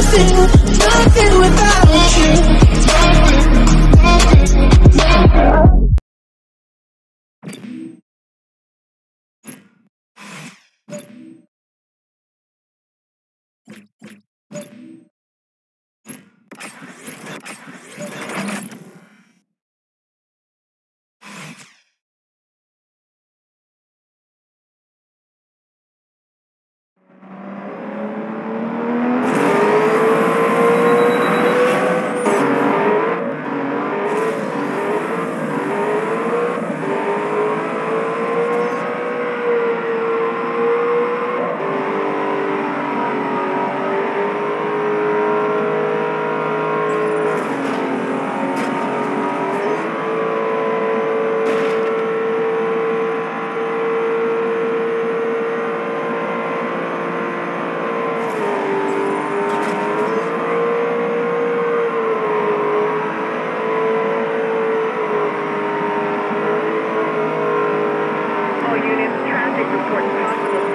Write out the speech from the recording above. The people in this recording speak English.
nothing, nothing without you Airport.